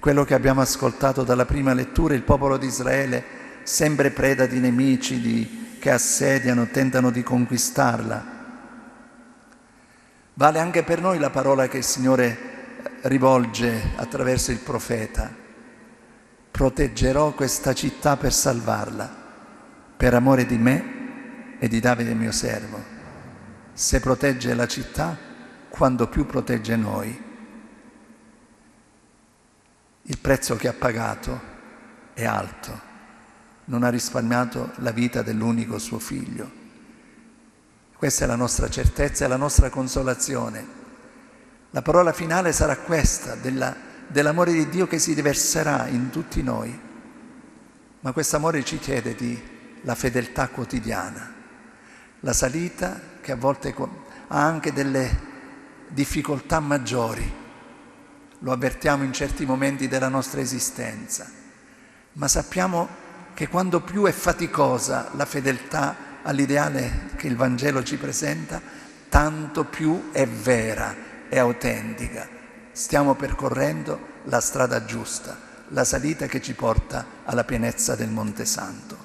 quello che abbiamo ascoltato dalla prima lettura, il popolo di Israele, sempre preda di nemici di, che assediano, tentano di conquistarla. Vale anche per noi la parola che il Signore rivolge attraverso il profeta. Proteggerò questa città per salvarla, per amore di me e di Davide mio servo. Se protegge la città, quando più protegge noi il prezzo che ha pagato è alto, non ha risparmiato la vita dell'unico suo figlio. Questa è la nostra certezza e la nostra consolazione. La parola finale sarà questa, della, dell'amore di Dio che si riverserà in tutti noi. Ma questo amore ci chiede di la fedeltà quotidiana, la salita che a volte ha anche delle difficoltà maggiori, lo avvertiamo in certi momenti della nostra esistenza, ma sappiamo che quando più è faticosa la fedeltà all'ideale che il Vangelo ci presenta, tanto più è vera, è autentica. Stiamo percorrendo la strada giusta, la salita che ci porta alla pienezza del Monte Santo.